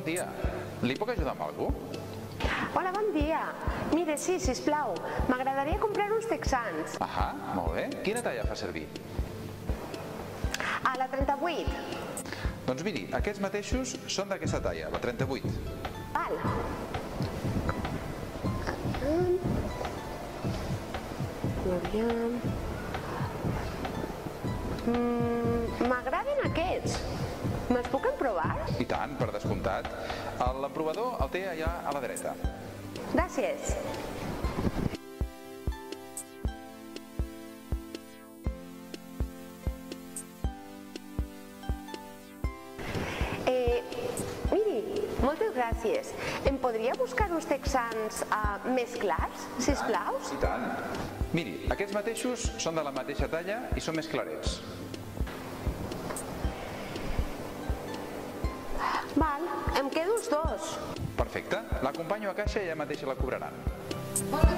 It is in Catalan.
dia. Li puc ajudar amb alguna cosa? Hola, bon dia. Mire, sí, si plau, m'agradaria comprar uns texans. Ahà, molt bé. Quina talla fa servir? A la 38. Doncs miri, aquests mateixos són d'aquesta talla, la 38. Val. Aviam. Mm, M'agraden aquests. Me'ls puc emprovar? I tant, per descomptat. L'emprovador el té allà a la dreta. Gràcies. Eh, miri, moltes gràcies. Em podria buscar uns texans uh, més clars, si plau? I tant. Miri, aquests mateixos són de la mateixa talla i són més clarets. Val, em quedo els dos. Perfecte. L'acompanyo a caixa i ella mateixa la cobraran. Gràcies.